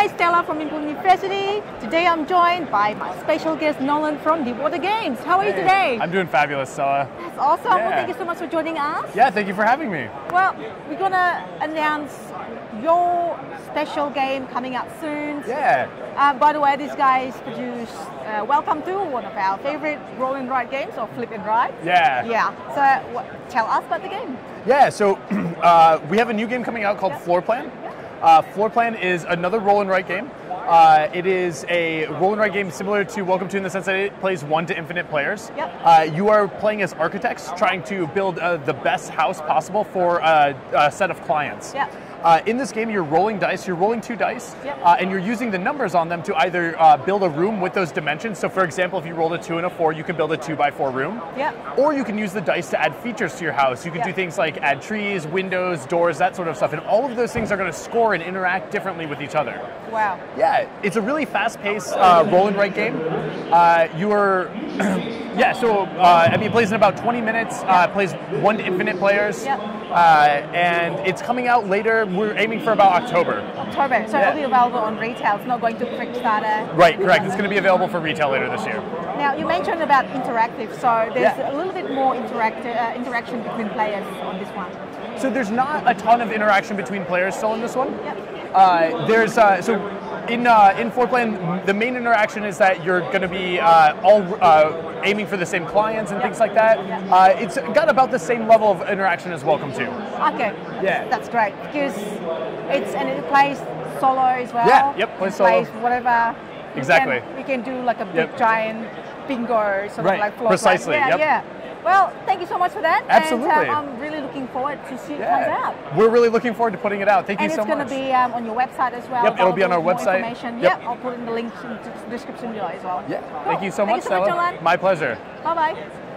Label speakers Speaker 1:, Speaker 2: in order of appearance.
Speaker 1: Hi, Stella from Meeple University. Today I'm joined by my special guest Nolan from Deep Water Games. How are you today?
Speaker 2: I'm doing fabulous, Stella.
Speaker 1: That's awesome. Well, thank you so much for joining us.
Speaker 2: Yeah, thank you for having me.
Speaker 1: Well, we're gonna announce your special game coming up soon.
Speaker 2: Yeah.
Speaker 1: Uh, by the way, these guys produce uh, Welcome to, one of our favorite roll and write games, or flip and write.
Speaker 2: Yeah.
Speaker 1: Yeah. So, tell us about the game.
Speaker 2: Yeah, so uh, we have a new game coming out called
Speaker 1: Yeah.
Speaker 2: Floor Plan. Uh, Floor Plan is another roll and write game. Uh, it is a roll and write game similar to Welcome to in the sense that it plays one to infinite players.
Speaker 1: Yep.
Speaker 2: Uh, you are playing as architects trying to build uh, the best house possible for a, a set of clients.
Speaker 1: Yep.
Speaker 2: Uh, in this game, you're rolling dice. You're rolling two dice,
Speaker 1: Yep.
Speaker 2: uh, and you're using the numbers on them to either uh, build a room with those dimensions. So, for example, if you rolled a two and a four, you can build a two by four room.
Speaker 1: Yep.
Speaker 2: Or you can use the dice to add features to your house. You can
Speaker 1: Yeah.
Speaker 2: do things like add trees, windows, doors, that sort of stuff. And all of those things are going to score and interact differently with each other.
Speaker 1: Wow.
Speaker 2: Yeah, it's a really fast-paced uh, roll and write game. Uh, you are, yeah. So uh, I mean, it plays in about 20 minutes. Uh, plays one to infinite players,
Speaker 1: Yep.
Speaker 2: uh, and it's coming out later. We're aiming for about October.
Speaker 1: October. So
Speaker 2: Yeah.
Speaker 1: it'll be available on retail. It's not going to Kickstarter.
Speaker 2: Right, correct. It's going to be available for retail later this year.
Speaker 1: Now you mentioned about interactive, so there's
Speaker 2: Yeah.
Speaker 1: a little bit more interact- uh, interaction between players on this one.
Speaker 2: So there's not a ton of interaction between players still in this one.
Speaker 1: Yep.
Speaker 2: Uh, there's uh, so in uh, in floor plan, the main interaction is that you're going to be uh, all uh, aiming for the same clients and things like that. Uh, it's got about the same level of interaction as Welcome to.
Speaker 1: Okay.
Speaker 2: Yeah.
Speaker 1: That's great because it's and it plays solo as well.
Speaker 2: Yeah, yep, plays solo.
Speaker 1: Plays whatever. You
Speaker 2: Exactly.
Speaker 1: Can, you can do like a big
Speaker 2: Yep.
Speaker 1: giant bingo,
Speaker 2: Right,
Speaker 1: of like floor
Speaker 2: precisely,
Speaker 1: plan. Yeah,
Speaker 2: yep.
Speaker 1: yeah. Well, thank you so much for that.
Speaker 2: Absolutely.
Speaker 1: And uh, I'm really looking forward to see it comes out.
Speaker 2: We're really looking forward to putting it out. Thank
Speaker 1: And
Speaker 2: you so much.
Speaker 1: And it's going to be um, on your website as well.
Speaker 2: Yep, it'll be on our website.
Speaker 1: Information.
Speaker 2: Yep.
Speaker 1: Yep, I'll put in the link in the description below as well.
Speaker 2: yeah.
Speaker 1: Cool.
Speaker 2: Thank you so
Speaker 1: Thank
Speaker 2: much,
Speaker 1: you so much.
Speaker 2: My pleasure.
Speaker 1: Bye bye.